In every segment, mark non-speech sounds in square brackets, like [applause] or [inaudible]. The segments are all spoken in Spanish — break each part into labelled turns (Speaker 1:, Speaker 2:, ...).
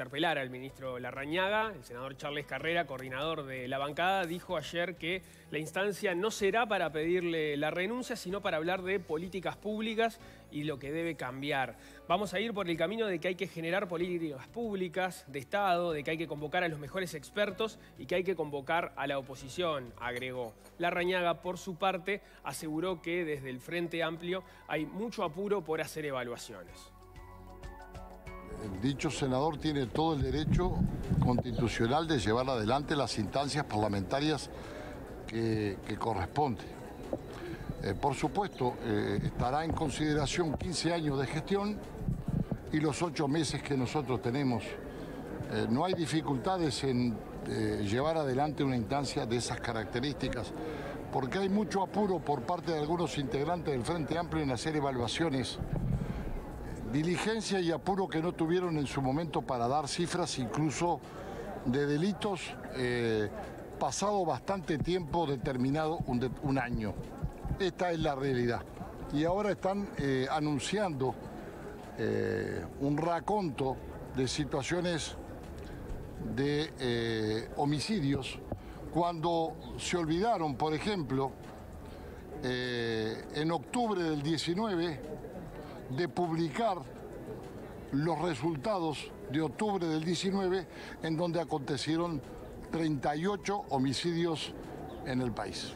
Speaker 1: interpelar al ministro Larrañaga. El senador Charles Carrera, coordinador de la bancada, dijo ayer que la instancia no será para pedirle la renuncia, sino para hablar de políticas públicas y lo que debe cambiar. Vamos a ir por el camino de que hay que generar políticas públicas de Estado, de que hay que convocar a los mejores expertos y que hay que convocar a la oposición, agregó. Larrañaga, por su parte, aseguró que desde el Frente Amplio hay mucho apuro por hacer evaluaciones.
Speaker 2: Dicho senador tiene todo el derecho constitucional de llevar adelante las instancias parlamentarias que, corresponde. Eh, por supuesto, eh, estará en consideración 15 años de gestión y los ocho meses que nosotros tenemos. Eh, no hay dificultades en llevar adelante una instancia de esas características, porque hay mucho apuro por parte de algunos integrantes del Frente Amplio en hacer evaluaciones diligencia y apuro que no tuvieron en su momento para dar cifras incluso de delitos eh, pasado bastante tiempo determinado, un, año. Esta es la realidad. Y ahora están eh, anunciando eh, un raconto de situaciones de homicidios cuando se olvidaron, por ejemplo, en octubre del 19 de publicar los resultados de octubre del 19, en donde acontecieron 38 homicidios en el país.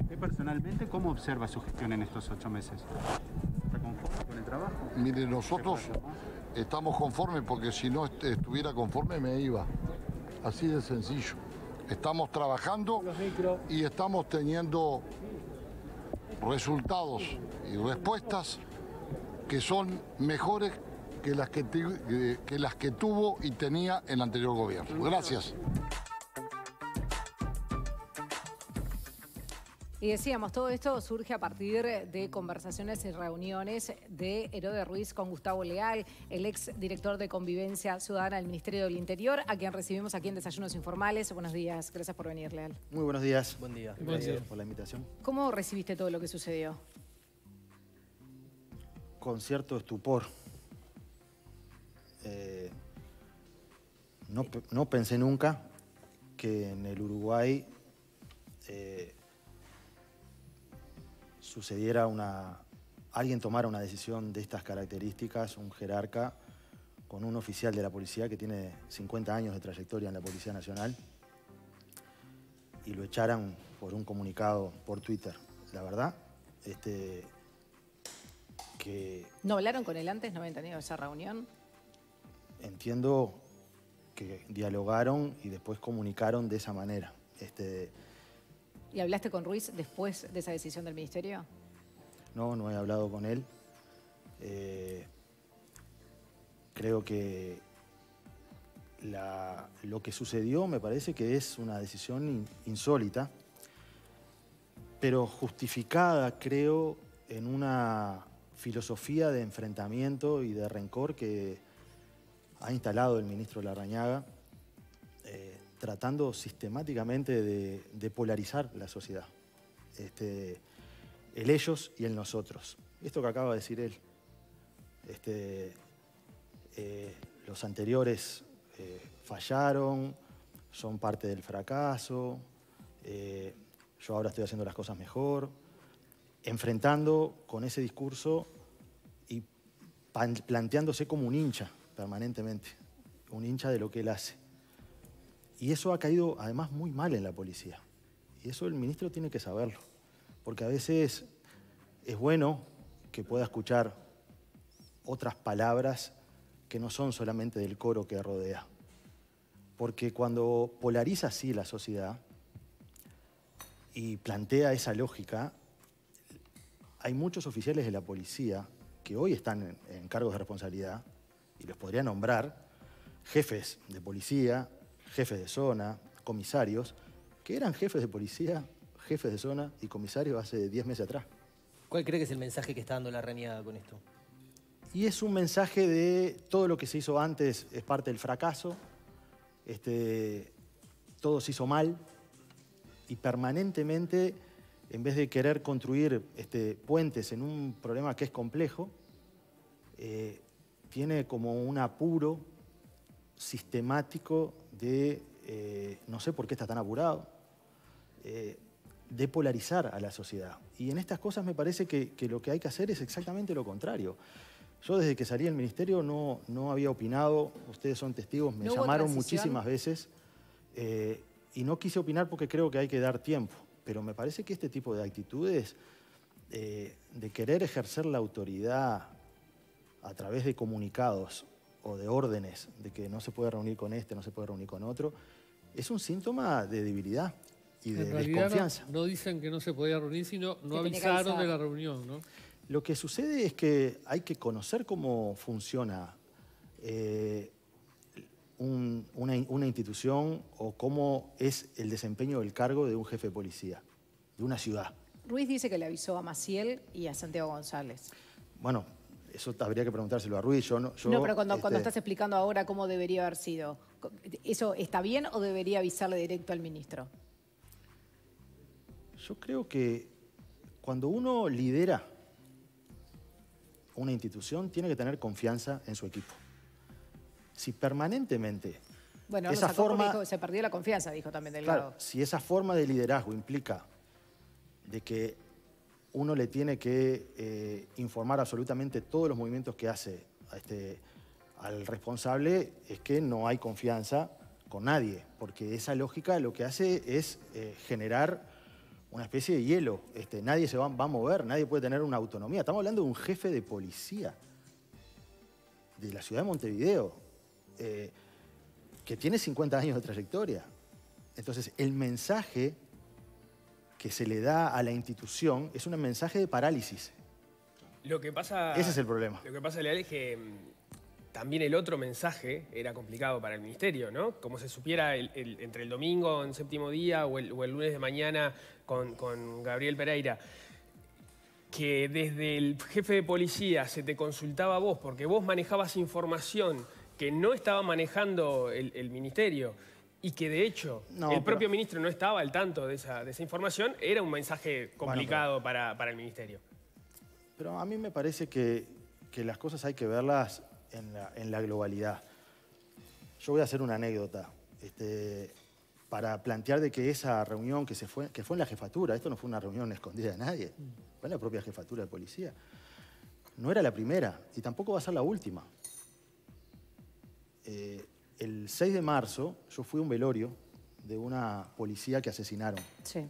Speaker 3: ¿Usted personalmente cómo observa su gestión en estos ocho meses? ¿Está conforme con el trabajo?
Speaker 2: Mire, nosotros estamos conformes porque si no estuviera conforme me iba. Así de sencillo. Estamos trabajando y estamos teniendo resultados y respuestas que son mejores que las que, que las que tuvo y tenía el anterior gobierno. Gracias.
Speaker 4: Y decíamos, todo esto surge a partir de conversaciones y reuniones de Herode Ruiz con Gustavo Leal, el ex director de Convivencia Ciudadana del Ministerio del Interior, a quien recibimos aquí en Desayunos Informales. Buenos días, gracias por venir, Leal.
Speaker 5: Muy buenos días. Buen día. Gracias por la invitación.
Speaker 4: ¿Cómo recibiste todo lo que sucedió?
Speaker 5: Con cierto estupor. Eh, no, pensé nunca que en el Uruguay eh, sucediera una. alguien tomara una decisión de estas características, un jerarca, con un oficial de la policía que tiene 50 años de trayectoria en la Policía Nacional, y lo echaran por un comunicado por Twitter. La verdad, este,
Speaker 4: ¿No hablaron con él antes? ¿No habían tenido esa reunión?
Speaker 5: Entiendo que dialogaron y después comunicaron de esa manera. Este...
Speaker 4: ¿Y hablaste con Ruiz después de esa decisión del ministerio?
Speaker 5: No, no he hablado con él. Eh, creo que lo que sucedió me parece que es una decisión insólita, pero justificada, creo, en una filosofía de enfrentamiento y de rencor que ha instalado el ministro Larrañaga, eh, tratando sistemáticamente de, polarizar la sociedad. Este, el ellos y el nosotros. Esto que acaba de decir él. Este, eh, los anteriores eh, fallaron, son parte del fracaso, yo ahora estoy haciendo las cosas mejor enfrentando con ese discurso y planteándose como un hincha permanentemente, un hincha de lo que él hace. Y eso ha caído además muy mal en la policía. Y eso el ministro tiene que saberlo, porque a veces es bueno que pueda escuchar otras palabras que no son solamente del coro que rodea. Porque cuando polariza así la sociedad y plantea esa lógica, hay muchos oficiales de la policía que hoy están en, cargos de responsabilidad, y los podría nombrar, jefes de policía, jefes de zona, comisarios, que eran jefes de policía, jefes de zona y comisarios hace 10 meses atrás.
Speaker 6: ¿Cuál cree que es el mensaje que está dando la reñida con esto?
Speaker 5: Y es un mensaje de todo lo que se hizo antes es parte del fracaso, este, todo se hizo mal y permanentemente en vez de querer construir este, puentes en un problema que es complejo, eh, tiene como un apuro sistemático de, eh, no sé por qué está tan apurado, eh, de polarizar a la sociedad. Y en estas cosas me parece que, lo que hay que hacer es exactamente lo contrario. Yo desde que salí del ministerio no, no había opinado, ustedes son testigos, me llamaron muchísimas veces eh, y no quise opinar porque creo que hay que dar tiempo. Pero me parece que este tipo de actitudes de querer ejercer la autoridad a través de comunicados o de órdenes de que no se puede reunir con este, no se puede reunir con otro, es un síntoma de debilidad y de desconfianza.
Speaker 7: No, dicen que no se podía reunir, sino no avisaron de la reunión, ¿no?
Speaker 5: Lo que sucede es que hay que conocer cómo funciona eh, una, una institución o cómo es el desempeño del cargo de un jefe de policía, de una ciudad.
Speaker 4: Ruiz dice que le avisó a Maciel y a Santiago González.
Speaker 5: Bueno, eso habría que preguntárselo a Ruiz. Yo no,
Speaker 4: no, pero cuando, cuando este estás explicando ahora cómo debería haber sido, ¿eso está bien o debería avisarle directo al ministro?
Speaker 5: Yo creo que cuando uno lidera una institución, tiene que tener confianza en su equipo. Si permanentemente
Speaker 4: bueno, esa forma, se perdió la confianza, dijo también Delgado.
Speaker 5: Claro, si esa forma de liderazgo implica de que uno le tiene que eh, informar absolutamente todos los movimientos que hace este, al responsable, es que no hay confianza con nadie, porque esa lógica lo que hace es eh, generar una especie de hielo. Este, nadie se va, a mover, nadie puede tener una autonomía. Estamos hablando de un jefe de policía de la ciudad de Montevideo, eh, que tiene 50 años de trayectoria. Entonces, el mensaje que se le da a la institución es un mensaje de parálisis.
Speaker 1: Lo que pasa...
Speaker 5: Ese es el problema.
Speaker 1: Lo que pasa, Leal, es que mm, también el otro mensaje era complicado para el ministerio, ¿no? Como se supiera entre el domingo en séptimo día o el, lunes de mañana con, con, Gabriel Pereira, que desde el jefe de policía se te consultaba a vos porque vos manejabas información que no estaba manejando el ministerio y que de hecho el propio ministro no estaba al tanto de esa, información, era un mensaje complicado para, el ministerio.
Speaker 5: Pero a mí me parece que, las cosas hay que verlas en la, globalidad. Yo voy a hacer una anécdota este, para plantear de que esa reunión que, se fue, que fue en la jefatura, esto no fue una reunión escondida de nadie, fue en la propia jefatura de policía, no era la primera y tampoco va a ser la última. Eh, el 6 de marzo yo fui a un velorio de una policía que asesinaron.
Speaker 4: Sí.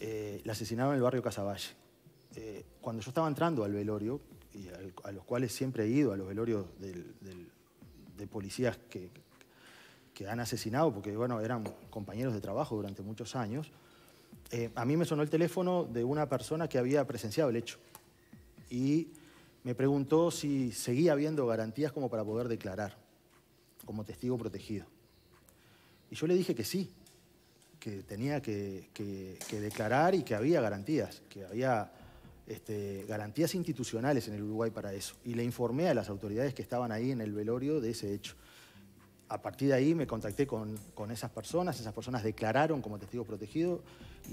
Speaker 5: Eh, la asesinaron en el barrio Casaballe. Eh, cuando yo estaba entrando al velorio, y a los cuales siempre he ido, a los velorios de policías que, que, han asesinado, porque bueno, eran compañeros de trabajo durante muchos años, eh, a mí me sonó el teléfono de una persona que había presenciado el hecho. Y me preguntó si seguía habiendo garantías como para poder declarar como testigo protegido. Y yo le dije que sí, que tenía que, declarar y que había garantías, que había este, garantías institucionales en el Uruguay para eso. Y le informé a las autoridades que estaban ahí en el velorio de ese hecho. A partir de ahí me contacté con, esas personas, esas personas declararon como testigo protegido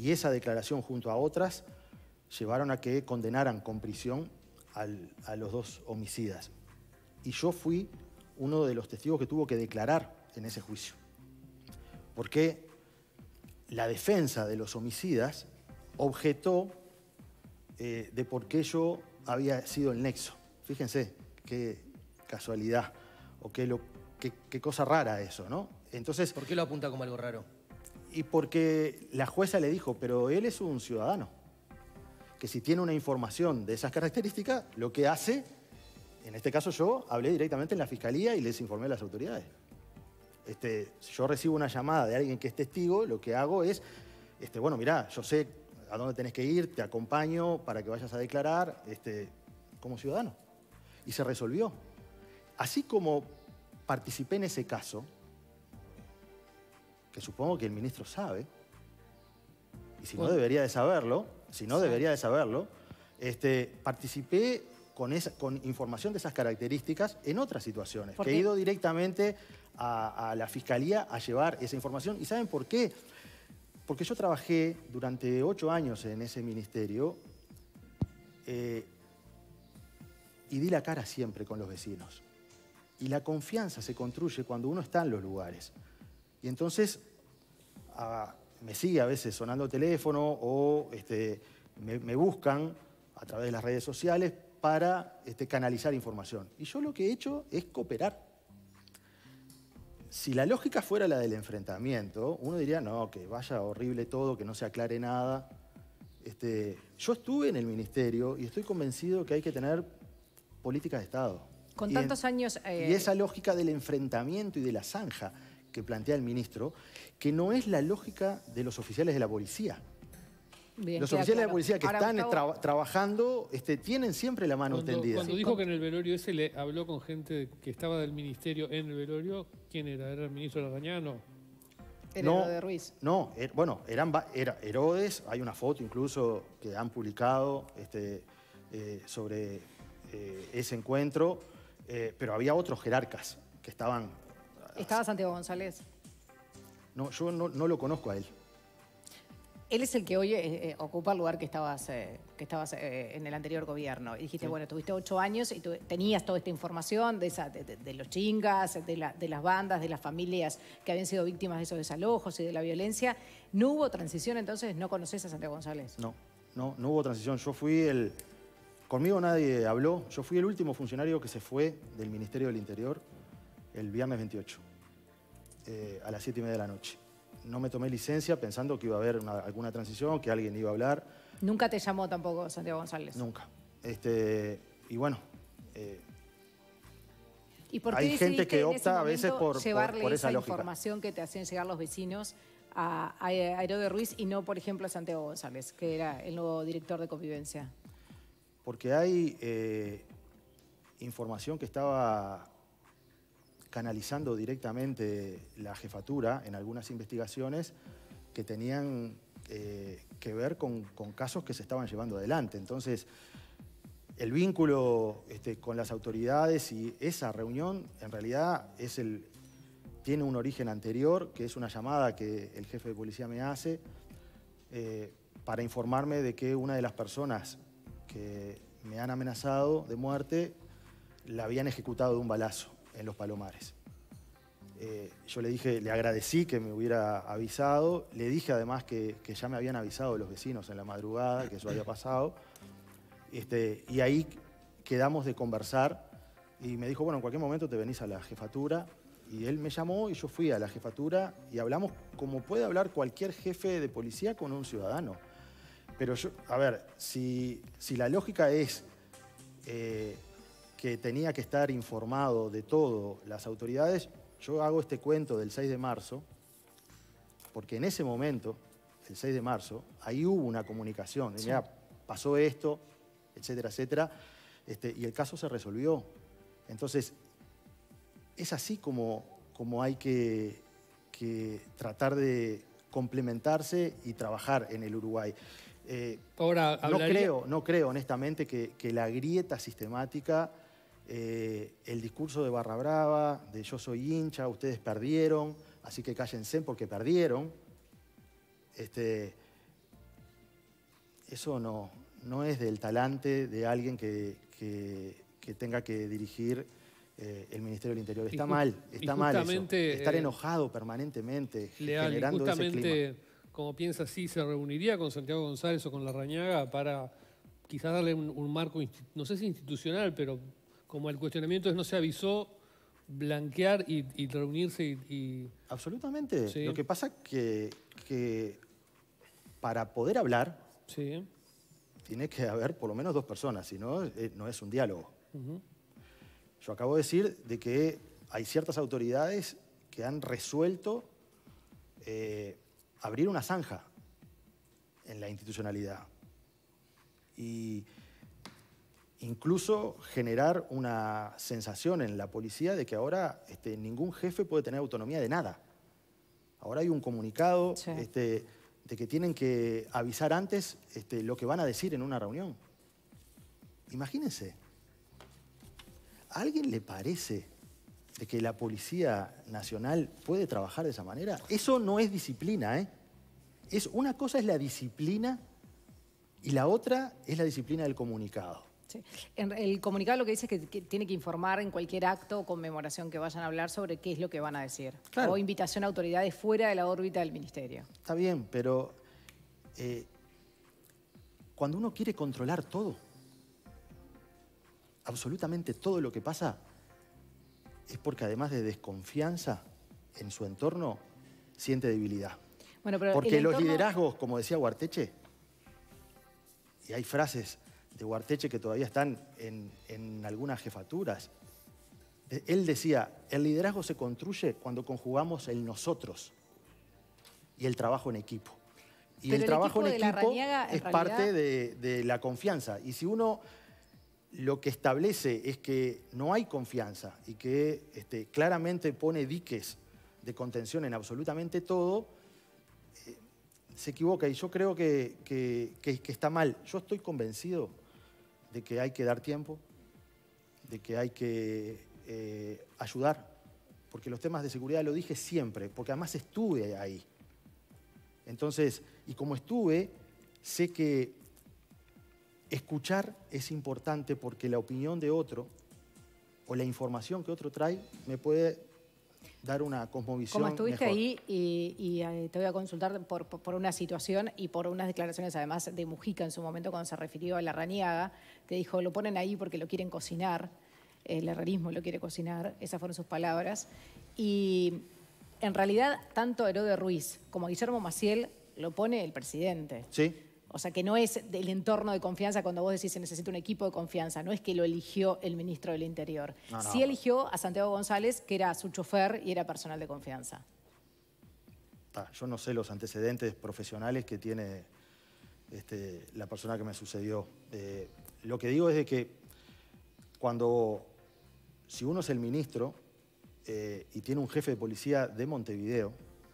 Speaker 5: y esa declaración junto a otras llevaron a que condenaran con prisión a los dos homicidas. Y yo fui uno de los testigos que tuvo que declarar en ese juicio. Porque la defensa de los homicidas objetó eh, de por qué yo había sido el nexo. Fíjense qué casualidad o qué, lo, qué, cosa rara eso, ¿no?
Speaker 6: Entonces, ¿Por qué lo apunta como algo raro?
Speaker 5: Y porque la jueza le dijo, pero él es un ciudadano, que si tiene una información de esas características, lo que hace en este caso yo hablé directamente en la fiscalía y les informé a las autoridades. Este, si yo recibo una llamada de alguien que es testigo, lo que hago es, este, bueno, mirá, yo sé a dónde tenés que ir, te acompaño para que vayas a declarar este, como ciudadano. Y se resolvió. Así como participé en ese caso, que supongo que el ministro sabe, y si no debería de saberlo, si no debería de saberlo, este, participé con, esa, con información de esas características en otras situaciones. Que he ido directamente a, la fiscalía a llevar esa información. ¿Y saben por qué? Porque yo trabajé durante ocho años en ese ministerio eh, y di la cara siempre con los vecinos. Y la confianza se construye cuando uno está en los lugares. Y entonces me sigue a veces sonando el teléfono o este, me, buscan a través de las redes sociales para este, canalizar información. Y yo lo que he hecho es cooperar. Si la lógica fuera la del enfrentamiento, uno diría, no, que vaya horrible todo, que no se aclare nada. Este, yo estuve en el ministerio y estoy convencido que hay que tener políticas de Estado.
Speaker 4: Con tantos años...
Speaker 5: Y eh, esa lógica del enfrentamiento y de la zanja que plantea el ministro, que no es la lógica de los oficiales de la policía. los oficiales de la policía que están trabajando este, tienen siempre la mano tendida.
Speaker 7: Cuando dijo que en el velorio ese le habló con gente que estaba del ministerio en el velorio, ¿quién era? ¿Era el ministro Larañano?
Speaker 4: Era no, de Ruiz.
Speaker 5: No, er, bueno, eran, era Herodes, hay una foto incluso que han publicado este, eh, sobre eh, ese encuentro, eh, pero había otros jerarcas que estaban
Speaker 4: ¿Estaba Santiago González?
Speaker 5: No, yo no, lo conozco a él.
Speaker 4: Él es el que hoy eh, eh, ocupa el lugar que estabas, eh, que estabas en el anterior gobierno. Y dijiste, bueno, tuviste ocho años y tenías toda esta información de, de, los chingas, de, las bandas, de las familias que habían sido víctimas de esos desalojos y de la violencia. ¿No hubo transición entonces? ¿No conoces a Santiago González?
Speaker 5: No, no, no hubo transición. Yo fui el... Conmigo nadie habló. Yo fui el último funcionario que se fue del Ministerio del Interior el viernes 28. Eh, a las 7 y media de la noche. No me tomé licencia pensando que iba a haber alguna transición, que alguien iba a hablar.
Speaker 4: ¿Nunca te llamó tampoco Santiago González?
Speaker 5: Nunca. Este, y bueno, eh,
Speaker 4: ¿Y por qué
Speaker 5: hay gente que opta a veces por,
Speaker 4: llevarle
Speaker 5: por, esa,
Speaker 4: información que te hacían llegar los vecinos a, a Ruiz y no, por ejemplo, a Santiago González, que era el nuevo director de convivencia?
Speaker 5: Porque hay eh, información que estaba canalizando directamente la jefatura en algunas investigaciones que tenían eh, que ver con, casos que se estaban llevando adelante. Entonces, el vínculo este, con las autoridades y esa reunión en realidad tiene un origen anterior, que es una llamada que el jefe de policía me hace eh, para informarme de que una de las personas que me han amenazado de muerte la habían ejecutado de un balazo en los Palomares. Eh, yo le dije, le agradecí que me hubiera avisado, le dije además que, ya me habían avisado los vecinos en la madrugada que eso había pasado, este, y ahí quedamos de conversar y me dijo, bueno, en cualquier momento te venís a la jefatura, y él me llamó y yo fui a la jefatura y hablamos como puede hablar cualquier jefe de policía con un ciudadano. Pero yo, a ver, si, si la lógica es eh, que tenía que estar informado de todo las autoridades, yo hago este cuento del 6 de marzo, porque en ese momento, el 6 de marzo, ahí hubo una comunicación. pasó esto, etcétera, etcétera, este, y el caso se resolvió. Entonces, es así como, como hay que, tratar de complementarse y trabajar en el Uruguay.
Speaker 7: Eh, Ahora,
Speaker 5: no, creo, no creo, honestamente, que, que la grieta sistemática eh, el discurso de Barra Brava, de yo soy hincha, ustedes perdieron, así que cállense porque perdieron. Este, eso no, no es del talante de alguien que, tenga que dirigir eh, el Ministerio del Interior. Está mal, está mal Estar eh, enojado permanentemente, generando justamente,
Speaker 7: como piensa así, se reuniría con Santiago González o con La Rañaga para quizás darle un marco, no sé si institucional, pero como el cuestionamiento es no se avisó, blanquear y, reunirse y,
Speaker 5: Absolutamente. Lo que pasa que, que para poder hablar tiene que haber por lo menos dos personas, si no, eh, no es un diálogo. Yo acabo de decir de que hay ciertas autoridades que han resuelto eh, abrir una zanja en la institucionalidad. Y incluso generar una sensación en la policía de que ahora este, ningún jefe puede tener autonomía de nada. Ahora hay un comunicado este, de que tienen que avisar antes este, lo que van a decir en una reunión. Imagínense, ¿a alguien le parece de que la Policía Nacional puede trabajar de esa manera? Eso no es disciplina, ¿eh? Es, una cosa es la disciplina y la otra es la disciplina del comunicado.
Speaker 4: Sí. El comunicado lo que dice es que, que tiene que informar en cualquier acto o conmemoración que vayan a hablar sobre qué es lo que van a decir.
Speaker 5: Claro.
Speaker 4: O invitación a autoridades fuera de la órbita del ministerio.
Speaker 5: Está bien, pero eh, cuando uno quiere controlar todo, absolutamente todo lo que pasa, es porque además de desconfianza en su entorno, siente debilidad.
Speaker 4: Bueno, pero
Speaker 5: Porque los liderazgos, como decía Guarteche, y hay frases de Guarteche que todavía están en, en algunas jefaturas, él decía, el liderazgo se construye cuando conjugamos el nosotros y el trabajo en equipo. Y
Speaker 4: Pero
Speaker 5: el
Speaker 4: el
Speaker 5: trabajo en equipo
Speaker 4: en
Speaker 5: es parte de, de la confianza. Y si uno lo que establece es que no hay confianza y que este, claramente pone diques de contención en absolutamente todo, eh, se equivoca. Y yo creo que, que- que- que está mal. Yo estoy convencido de que hay que dar tiempo, de que hay que eh, ayudar, porque los temas de seguridad lo dije siempre, porque además estuve ahí. Entonces, y como estuve, sé que escuchar es importante porque la opinión de otro o la información que otro trae me puede dar una cosmovisión.
Speaker 4: Como estuviste
Speaker 5: mejor.
Speaker 4: ahí y, y, eh, te voy a consultar por, una situación y por unas declaraciones además de Mujica en su momento cuando se refirió a la Raniaga, te dijo, lo ponen ahí porque lo quieren cocinar, el herrerismo lo quiere cocinar, esas fueron sus palabras. Y en realidad tanto Herodes Ruiz como Guillermo Maciel lo pone el presidente.
Speaker 5: Sí,
Speaker 4: O sea, que no es del entorno de confianza cuando vos decís se necesita un equipo de confianza, no es que lo eligió el ministro del Interior.
Speaker 5: No, no.
Speaker 4: Sí eligió a Santiago González, que era su chofer y era personal de confianza.
Speaker 5: Ta, yo no sé los antecedentes profesionales que tiene este, la persona que me sucedió. Eh, lo que digo es de que cuando, si uno es el ministro eh, y tiene un jefe de policía de Montevideo,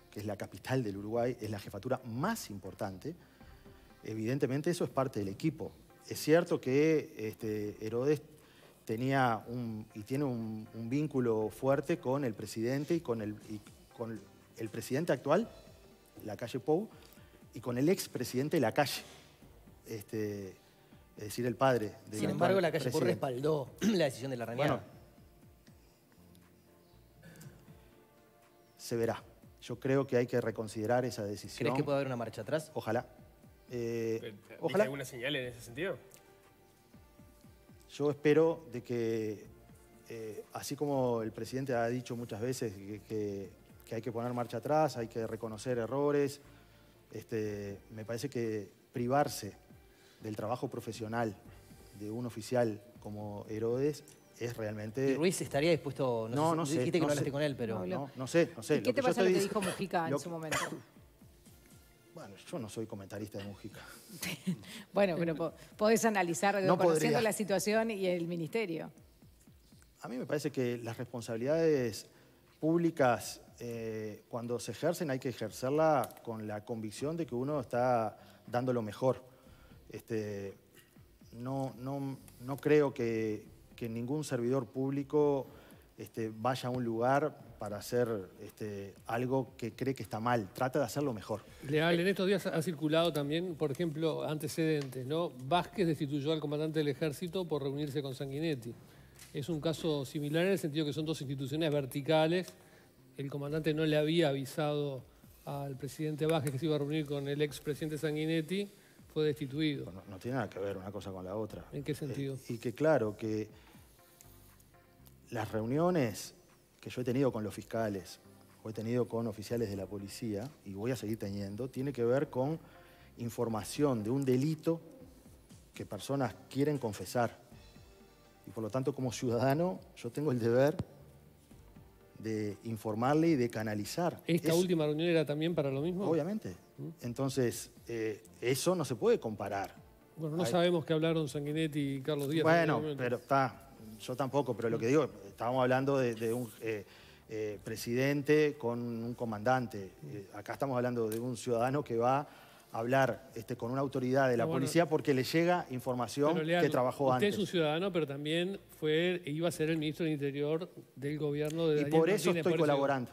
Speaker 5: que es la capital del Uruguay, es la jefatura más importante, evidentemente eso es parte del equipo. Es cierto que este, Herodes tenía un, y tiene un, un vínculo fuerte con el presidente y con el, y con el presidente actual, la calle Pou, y con el expresidente de la calle, este, es decir, el padre del
Speaker 6: Sin embargo, la calle Pou respaldó [clears throat] la decisión de la.
Speaker 5: Bueno, se verá. Yo creo que hay que reconsiderar esa decisión.
Speaker 6: ¿Crees que puede haber una marcha atrás?
Speaker 5: Ojalá. Eh,
Speaker 1: ¿Viste
Speaker 5: ojalá.
Speaker 1: alguna señal en ese sentido?
Speaker 5: Yo espero de que, eh, así como el presidente ha dicho muchas veces que, que- que hay que poner marcha atrás, hay que reconocer errores, este, me parece que privarse del trabajo profesional de un oficial como Herodes es realmente...
Speaker 6: ¿Y Ruiz estaría dispuesto?
Speaker 5: No,
Speaker 6: sé,
Speaker 5: no sé,
Speaker 6: Dijiste que
Speaker 5: no
Speaker 6: no hablaste
Speaker 5: sé.
Speaker 6: con él, pero...
Speaker 4: No.
Speaker 5: No, no sé, no sé.
Speaker 4: ¿Y qué te pasa lo que dijo Mujica en
Speaker 5: lo-
Speaker 4: su momento? [coughs]
Speaker 5: Bueno, yo no soy comentarista de Mujica. [laughs]
Speaker 4: Bueno, pero po- podés analizar
Speaker 5: No
Speaker 4: conociendo
Speaker 5: podría.
Speaker 4: la situación y el ministerio.
Speaker 5: A mí me parece que las responsabilidades públicas, eh, cuando se ejercen, hay que ejercerla con la convicción de que uno está dando lo mejor. Este, no, no, no creo que, que ningún servidor público este, vaya a un lugar para hacer este, algo que cree que está mal. Trata de hacerlo mejor.
Speaker 7: Leal, en estos días ha circulado también, por ejemplo, antecedentes, ¿no? Vázquez destituyó al comandante del ejército por reunirse con Sanguinetti. Es un caso similar en el sentido que son dos instituciones verticales. El comandante no le había avisado al presidente Vázquez que se iba a reunir con el expresidente Sanguinetti, fue destituido.
Speaker 5: No, no tiene nada que ver una cosa con la otra.
Speaker 7: ¿En qué sentido?
Speaker 5: Eh, y que claro, que las reuniones que yo he tenido con los fiscales o he tenido con oficiales de la policía, y voy a seguir teniendo, tiene que ver con información de un delito que personas quieren confesar. Y por lo tanto, como ciudadano, yo tengo el deber de informarle y de canalizar.
Speaker 7: ¿Esta
Speaker 5: Eso-
Speaker 7: última reunión era también para lo mismo?
Speaker 5: Obviamente. Entonces, eh, eso no se puede comparar.
Speaker 7: Bueno, no
Speaker 5: Hay-
Speaker 7: sabemos qué hablaron Sanguinetti y Carlos Díaz. en
Speaker 5: Bueno, pero está, yo tampoco, pero lo que digo, estábamos hablando de, de un eh, eh, presidente con un comandante. Eh, acá estamos hablando de un ciudadano que va a hablar este, con una autoridad de la
Speaker 7: bueno.
Speaker 5: policía porque le llega información
Speaker 7: Pero,
Speaker 5: que trabajó
Speaker 7: usted
Speaker 5: antes.
Speaker 7: es un ciudadano, pero también fue, iba a ser el ministro del Interior del gobierno de
Speaker 5: Y
Speaker 7: Daniel
Speaker 5: por eso
Speaker 7: Martínez,
Speaker 5: estoy
Speaker 7: por eso-
Speaker 5: colaborando.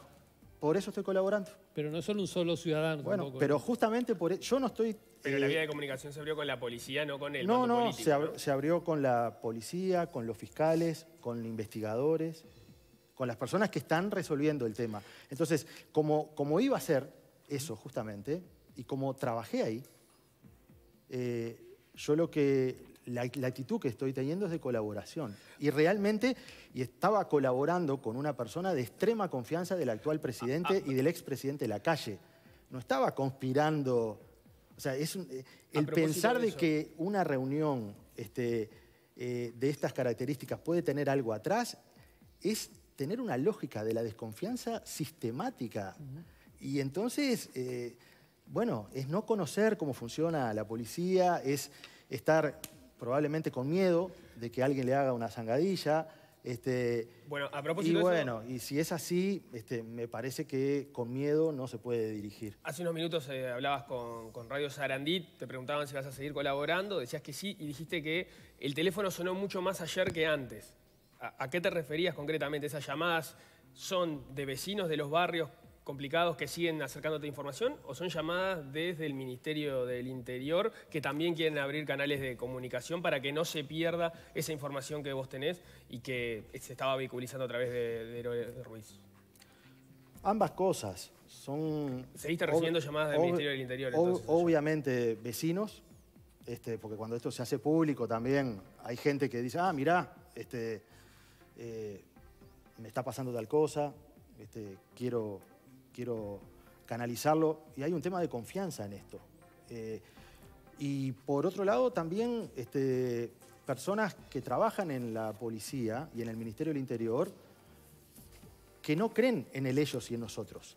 Speaker 5: Por eso estoy colaborando.
Speaker 7: Pero no solo un solo ciudadano
Speaker 5: Bueno,
Speaker 7: tampoco.
Speaker 5: pero justamente por e- yo no estoy...
Speaker 1: Pero la
Speaker 5: eh,
Speaker 1: vía de comunicación se abrió con la policía, no con el
Speaker 5: No, no,
Speaker 1: político,
Speaker 5: se, ab-
Speaker 1: ¿no?
Speaker 5: se abrió con la policía, con los fiscales, con investigadores, con las personas que están resolviendo el tema. Entonces, como, como iba a ser eso justamente, y como trabajé ahí, eh, yo lo que, la, la actitud que estoy teniendo es de colaboración. Y realmente, y estaba colaborando con una persona de extrema confianza del actual presidente y del expresidente de la calle. No estaba conspirando. O sea, es un- eh, el pensar
Speaker 1: de
Speaker 5: que una reunión este, eh, de estas características puede tener algo atrás es tener una lógica de la desconfianza sistemática. Y entonces, eh, bueno, es no conocer cómo funciona la policía, es estar probablemente con miedo de que alguien le haga una zangadilla. Este,
Speaker 1: Bueno, a
Speaker 5: y
Speaker 1: propósito de eso,
Speaker 5: bueno, y si es así, este, me parece que con miedo no se puede dirigir.
Speaker 1: Hace unos minutos eh, hablabas con, con Radio Sarandí, te preguntaban si vas a seguir colaborando, decías que sí y dijiste que el teléfono sonó mucho más ayer que antes. ¿A, a qué te referías concretamente? ¿Esas llamadas son de vecinos de los barrios complicados que siguen acercándote información o son llamadas desde el Ministerio del Interior que también quieren abrir canales de comunicación para que no se pierda esa información que vos tenés y que se estaba vehiculizando a través de, de Ruiz?
Speaker 5: Ambas cosas son...
Speaker 1: ¿Seguiste recibiendo
Speaker 5: ob-
Speaker 1: llamadas del
Speaker 5: ob-
Speaker 1: Ministerio del Interior,
Speaker 5: ob-
Speaker 1: entonces?
Speaker 5: obviamente vecinos, este, porque cuando esto se hace público también hay gente que dice, ah, mirá, este, eh, me está pasando tal cosa, este, quiero, quiero canalizarlo. Y hay un tema de confianza en esto. Eh, y por otro lado, también este, personas que trabajan en la policía y en el Ministerio del Interior que no creen en el ellos y en nosotros.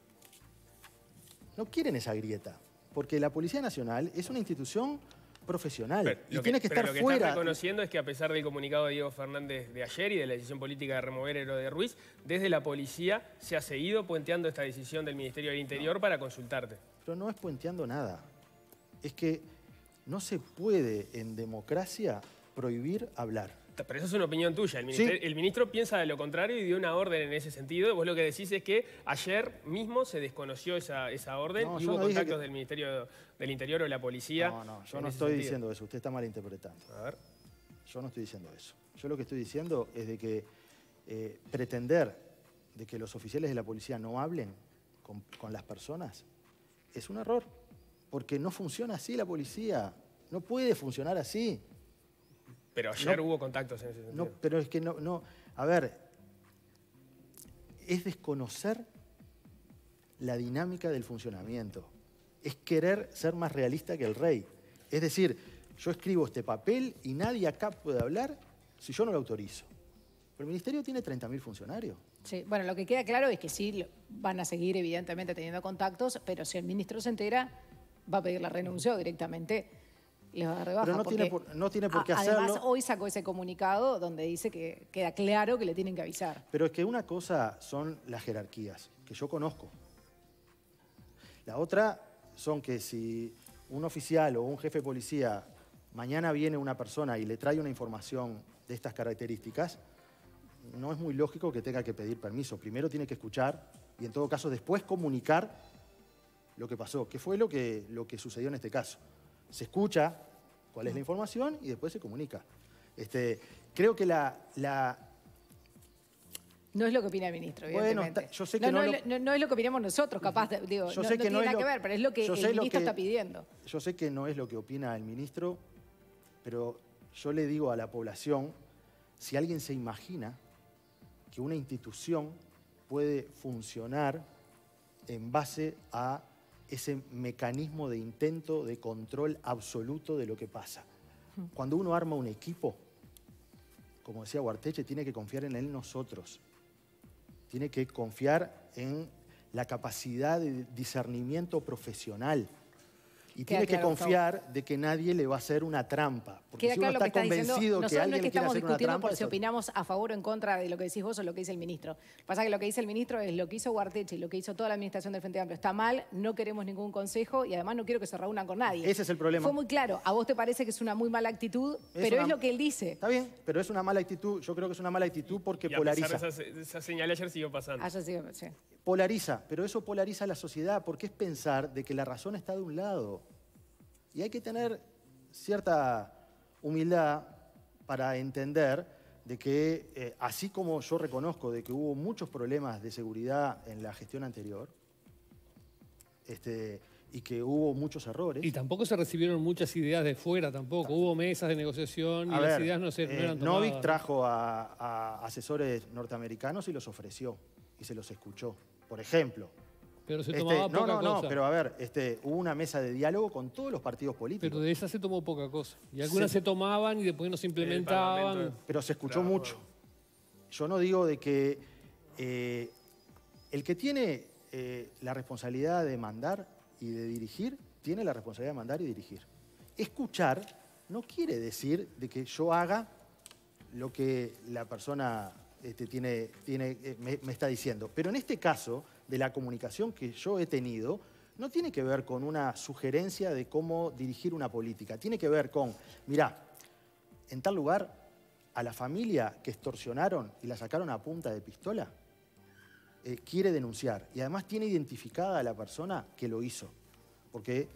Speaker 5: No quieren esa grieta, porque la Policía Nacional es una institución profesional
Speaker 1: Pero
Speaker 5: y tiene que,
Speaker 1: pero
Speaker 5: estar
Speaker 1: lo que
Speaker 5: fuera.
Speaker 1: estás reconociendo es que a pesar del comunicado de Diego Fernández de ayer y de la decisión política de remover a de Ruiz, desde la policía se ha seguido puenteando esta decisión del Ministerio del Interior para consultarte.
Speaker 5: Pero no es puenteando nada. Es que no se puede en democracia prohibir hablar.
Speaker 1: Pero eso es una opinión tuya. El, ministro piensa de lo contrario y dio una orden en ese sentido. Vos lo que decís es que ayer mismo se desconoció esa, esa orden
Speaker 5: No,
Speaker 1: y hubo
Speaker 5: no
Speaker 1: contactos
Speaker 5: que-
Speaker 1: del Ministerio del Interior o la policía.
Speaker 5: No, no, yo no estoy
Speaker 1: sentido.
Speaker 5: diciendo eso, usted está malinterpretando.
Speaker 1: A ver.
Speaker 5: Yo no estoy diciendo eso. Yo lo que estoy diciendo es de que eh, pretender de que los oficiales de la policía no hablen con, con las personas es un error. Porque no funciona así la policía. No puede funcionar así.
Speaker 1: Pero ayer
Speaker 5: No.
Speaker 1: hubo contactos en ese sentido.
Speaker 5: No, pero es que no, no. A ver, es desconocer la dinámica del funcionamiento. Es querer ser más realista que el rey. Es decir, yo escribo este papel y nadie acá puede hablar si yo no lo autorizo. Pero el ministerio tiene 30.000 funcionarios.
Speaker 4: Sí, bueno, lo que queda claro es que sí van a seguir evidentemente teniendo contactos, pero si el ministro se entera, va a pedir la renuncia o directamente va a dar.
Speaker 5: Pero no tiene por- no tiene por qué
Speaker 4: a- Además,
Speaker 5: hacerlo.
Speaker 4: hoy sacó ese comunicado donde dice que queda claro que le tienen que avisar.
Speaker 5: Pero es que una cosa son las jerarquías, que yo conozco. La otra son que si un oficial o un jefe de policía mañana viene una persona y le trae una información de estas características, no es muy lógico que tenga que pedir permiso. Primero tiene que escuchar y en todo caso después comunicar lo que pasó, que fue lo que, lo que sucedió en este caso. Se escucha cuál es la información y después se comunica. Este, creo que la, la,
Speaker 4: No es lo que opina el ministro,
Speaker 5: Bueno,
Speaker 4: evidentemente.
Speaker 5: yo sé que
Speaker 4: no,
Speaker 5: no
Speaker 4: no,
Speaker 5: lo-
Speaker 4: es lo- no- no es lo que opinamos nosotros, capaz, de- digo,
Speaker 5: Yo
Speaker 4: no,
Speaker 5: sé que
Speaker 4: tiene nada
Speaker 5: lo-
Speaker 4: que ver, pero es lo que
Speaker 5: yo
Speaker 4: el ministro
Speaker 5: que-
Speaker 4: está pidiendo.
Speaker 5: Yo sé que no es lo que opina el ministro, pero yo le digo a la población, si alguien se imagina que una institución puede funcionar en base a ese mecanismo de intento de control absoluto de lo que pasa. Cuando uno arma un equipo, como decía Guarteche, tiene que confiar en él nosotros. Tiene que confiar en la capacidad de discernimiento profesional. Y
Speaker 4: Queda
Speaker 5: tiene que
Speaker 4: claro,
Speaker 5: confiar de que nadie le va a hacer una trampa. Porque
Speaker 4: Queda
Speaker 5: si uno
Speaker 4: claro lo que
Speaker 5: está
Speaker 4: estás diciendo.
Speaker 5: convencido que
Speaker 4: Nosotros no
Speaker 5: alguien
Speaker 4: es que
Speaker 5: le quiere
Speaker 4: estamos
Speaker 5: hacer una
Speaker 4: discutiendo
Speaker 5: trampa,
Speaker 4: por si opinamos a favor o en contra de lo que decís vos o lo que dice el ministro. Pasa que lo que dice el ministro es lo que hizo Guarteche y lo que hizo toda la administración del Frente Amplio está mal, no queremos ningún consejo y además no quiero que se reúnan con nadie.
Speaker 5: Ese es el problema.
Speaker 4: Fue muy claro. A vos te parece que es una muy mala actitud, pero
Speaker 5: una-
Speaker 4: es lo que él dice.
Speaker 5: Está bien, pero es una mala actitud. Yo creo que es una mala actitud porque
Speaker 1: Y a
Speaker 5: polariza.
Speaker 1: pesar de esa, esa señal ayer siguió pasando.
Speaker 4: Haya sido- sí.
Speaker 5: Polariza, pero eso polariza a la sociedad porque es pensar de que la razón está de un lado. Y hay que tener cierta humildad para entender de que, eh, así como yo reconozco de que hubo muchos problemas de seguridad en la gestión anterior, este, y que hubo muchos errores.
Speaker 7: Y tampoco se recibieron muchas ideas de fuera tampoco. Hubo mesas de negociación y
Speaker 5: A
Speaker 7: las
Speaker 5: ver,
Speaker 7: ideas no, se, no
Speaker 5: eh,
Speaker 7: eran tomadas.
Speaker 5: Novik trajo a, a asesores norteamericanos y los ofreció y se los escuchó. Por ejemplo.
Speaker 7: Pero se
Speaker 5: Este,
Speaker 7: tomaba
Speaker 5: no,
Speaker 7: poca
Speaker 5: no, no,
Speaker 7: cosa.
Speaker 5: pero a ver, este, hubo una mesa de diálogo con todos los partidos políticos.
Speaker 7: Pero de esas se tomó poca cosa. Y algunas
Speaker 5: Se-
Speaker 7: se tomaban y después no se implementaban.
Speaker 5: Pero se escuchó
Speaker 1: Claro.
Speaker 5: mucho. Yo no digo de que eh, el que tiene eh, la responsabilidad de mandar y de dirigir, tiene la responsabilidad de mandar y dirigir. Escuchar no quiere decir de que yo haga lo que la persona este, tiene, tiene, eh, me, me está diciendo. Pero en este caso, de la comunicación que yo he tenido, no tiene que ver con una sugerencia de cómo dirigir una política. Tiene que ver con, mirá, en tal lugar, a la familia que extorsionaron y la sacaron a punta de pistola, eh, quiere denunciar. Y además tiene identificada a la persona que lo hizo. Porque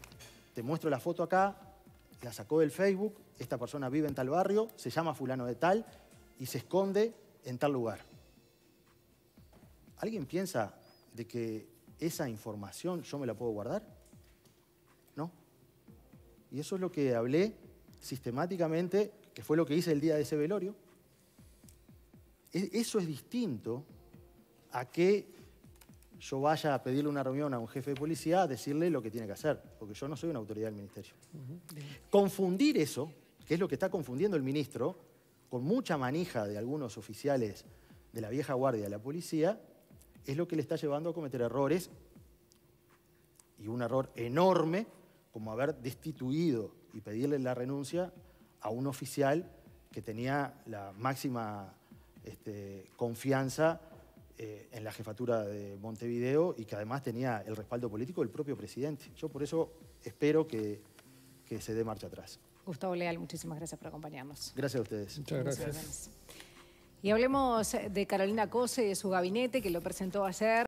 Speaker 5: te muestro la foto acá, la sacó del Facebook, esta persona vive en tal barrio, se llama fulano de tal y se esconde en tal lugar. ¿Alguien piensa de que esa información yo me la puedo guardar? ¿No? Y eso es lo que hablé sistemáticamente, que fue lo que hice el día de ese velorio. E- Eso es distinto a que yo vaya a pedirle una reunión a un jefe de policía a decirle lo que tiene que hacer, porque yo no soy una autoridad del ministerio. Confundir eso, que es lo que está confundiendo el ministro, con mucha manija de algunos oficiales de la vieja guardia de la policía, es lo que le está llevando a cometer errores y un error enorme como haber destituido y pedirle la renuncia a un oficial que tenía la máxima este, confianza eh, en la jefatura de Montevideo y que además tenía el respaldo político del propio presidente. Yo por eso espero que, que se dé marcha atrás.
Speaker 4: Gustavo Leal, muchísimas gracias por acompañarnos.
Speaker 5: Gracias a ustedes.
Speaker 7: Muchas gracias.
Speaker 4: Gracias. Y hablemos de Carolina Cose y de su gabinete, que lo presentó ayer.